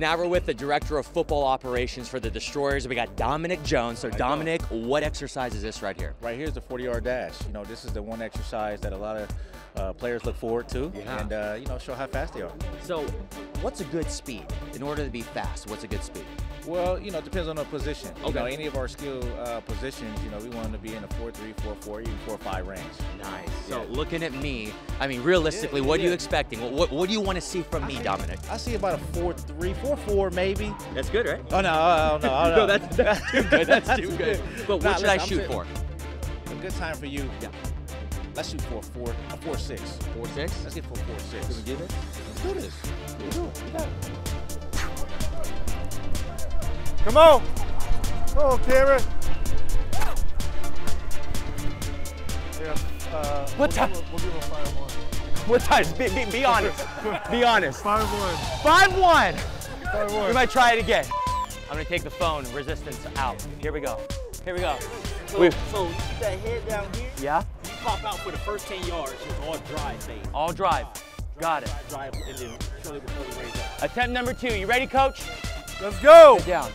Now we're with the director of football operations for the Destroyers. We got Dominic Jones. So, Dominic, what exercise is this right here? Right here's the 40-yard dash. You know, this is the one exercise that a lot of uh, players look forward to, Yeah. and uh, you know, show how fast they are. So, what's a good speed? In order to be fast, what's a good speed? Well, you know, it depends on the position. You know, Okay. any of our skill uh, positions, you know, we want them to be in a 4-3, 4-4, even 4-5 range. Nice. So, Yeah. looking at me, I mean, realistically, Yeah, what are you expecting? What, what, what do you want to see from me, Dominic? I see about a 4-3, 4-4 maybe. That's good, right? Oh no, oh, no, oh, no. No, that's, that's too good. That's too good. But what Nah, should I listen, I'm shoot for? A good time for you. Yeah. Let's shoot for a 4, a 4-6. Four six. Let's get for a 4-6. Can we do this? Let's do this. Let's do it. You got it. Come on. Come on, Cameron. Yeah, uh, What we'll time? Give a, we'll give a five one. What time? Be, be, be honest. be honest. Five one. Five one. Five We one. might try it again. I'm gonna take the phone. Resistance out. Here we go. Here we go. So, We- so you keep that head down here. Yeah. You pop out for the first 10 yards. It's all drive phase. All drive. Got it. Drive, drive, and then slowly before the raise up. Attempt number two. You ready, coach? Let's go. Sit down.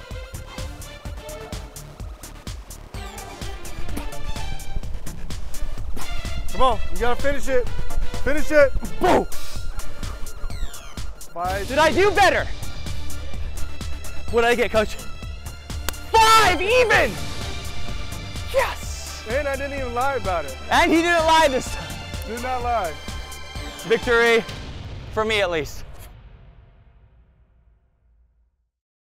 Come on. You gotta finish it. Finish it. Boom. Five. Did I do better? What did I get, coach? Five even. Yes. And I didn't even lie about it. And he didn't lie this time. Did not lie. Victory for me at least.